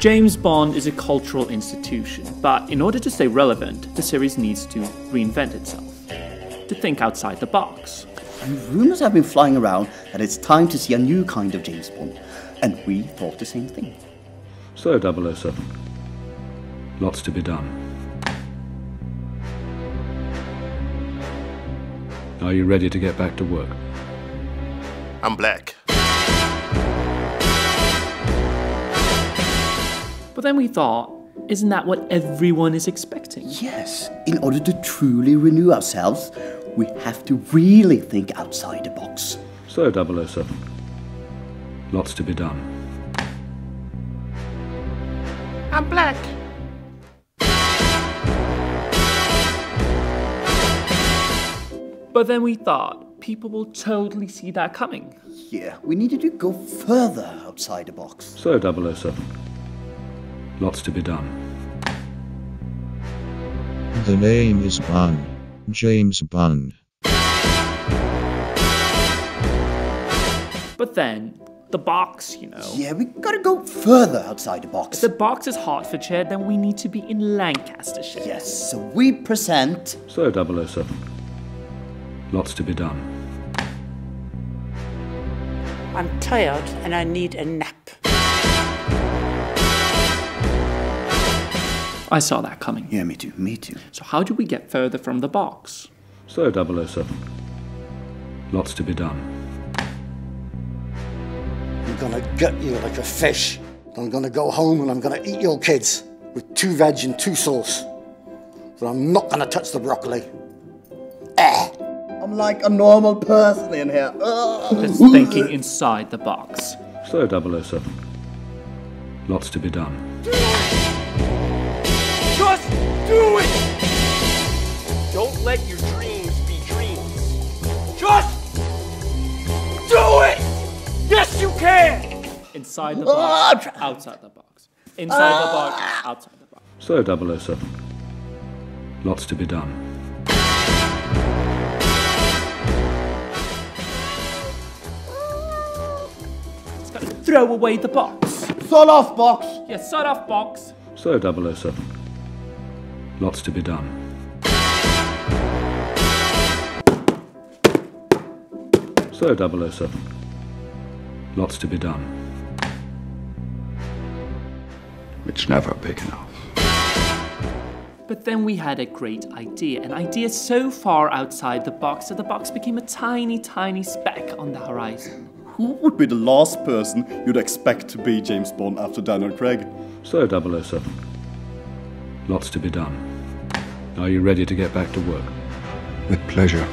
James Bond is a cultural institution, but in order to stay relevant, the series needs to reinvent itself, to think outside the box. And rumors have been flying around that it's time to see a new kind of James Bond, and we thought the same thing. So, 007. Lots to be done. Are you ready to get back to work? I'm black. But then we thought, isn't that what everyone is expecting? Yes, in order to truly renew ourselves, we have to really think outside the box. So, 007. Lots to be done. I'm black. But then we thought, people will totally see that coming. Yeah, we needed to go further outside the box. So, 007. Lots to be done. The name is Bond. James Bond. But then, the box, you know. Yeah, we gotta go further outside the box. If the box is Hertfordshire, then we need to be in Lancastershire. Yes, so we present. So, 007. Lots to be done. I'm tired and I need a nap. I saw that coming. Yeah, me too, me too. So, how do we get further from the box? So, 007. Lots to be done. I'm gonna gut you like a fish. I'm gonna go home and I'm gonna eat your kids with two veg and two sauce. But I'm not gonna touch the broccoli. Eh. I'm like a normal person in here. Ugh. Just thinking inside the box. So, 007. Lots to be done. Just do it! Don't let your dreams be dreams. Just do it! Yes, you can! Inside the box, outside the box. Inside the box, ah! outside the box. So, 007. Lots to be done. Just gotta throw away the box. Sod off box. Yeah, sod off box. So, 007. Lots to be done. So, 007. Lots to be done. It's never big enough. But then we had a great idea, an idea so far outside the box that the box became a tiny, tiny speck on the horizon. Who would be the last person you'd expect to be James Bond after Daniel Craig? So, 007. Lots to be done. Are you ready to get back to work? With pleasure.